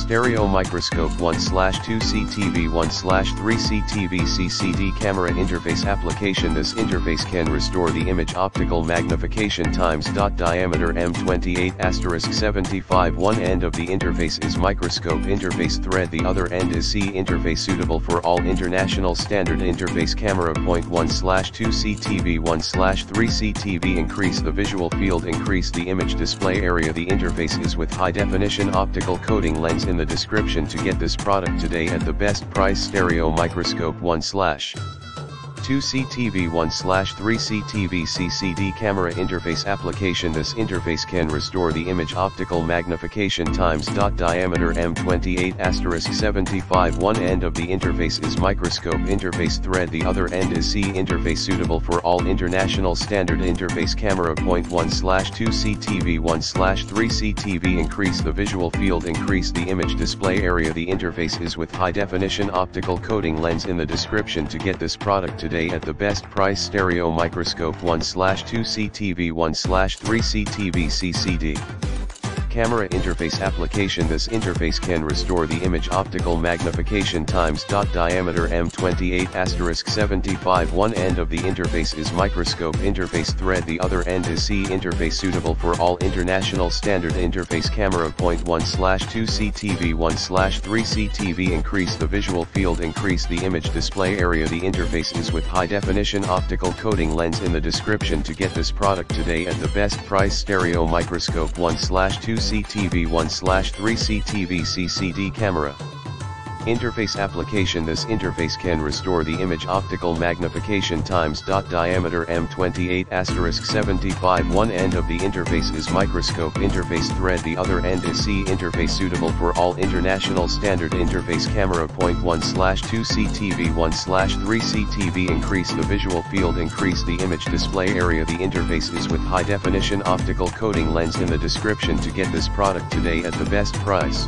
Stereo microscope 1 slash 2 CTV 1 slash 3 CTV CCD camera interface application. This interface can restore the image optical magnification times dot diameter M28 asterisk 75 One end of the interface is microscope interface thread. The other end is C interface suitable for all international standard interface. Camera point 1 slash 2 CTV 1 slash 3 CTV increase the visual field increase the image display area. The interface is with high definition optical coating lens in the description to get this product today at the best price stereo microscope 1 slash 2 CTV 1 slash 3 CTV CCD camera interface application. This interface can restore the image optical magnification times dot diameter M28 asterisk 75 One end of the interface is microscope interface thread. The other end is C interface suitable for all international standard interface. Camera point 1 2CTV1 3CTV increase the visual field. Increase the image display area. The interface is with high definition optical coating lens. In the description to get this product today at the best price stereo microscope 1 slash 2 CTV 1 slash 3 CTV CCD. Camera interface application. This interface can restore the image optical magnification times. Dot diameter M28 asterisk 75 One end of the interface is microscope interface. Thread the other end is C interface suitable for all international standard interface. Camera point 1 slash 2 CTV 1 slash 3 CTV increase the visual field. Increase the image display area. The interface is with high definition optical coating lens. In the description to get this product today at the best price. Stereo microscope 1 slash 2 CTV 1 slash 3 CTV CCD camera. Interface application. This interface can restore the image optical magnification times dot diameter M28 asterisk 75 One end of the interface is microscope interface thread. The other end is C interface suitable for all international standard interface. Camera point 1 slash 2 CTV 1 slash 3 CTV increase the visual field. Increase the image display area. The interface is with high definition optical coating lens. In the description to get this product today at the best price.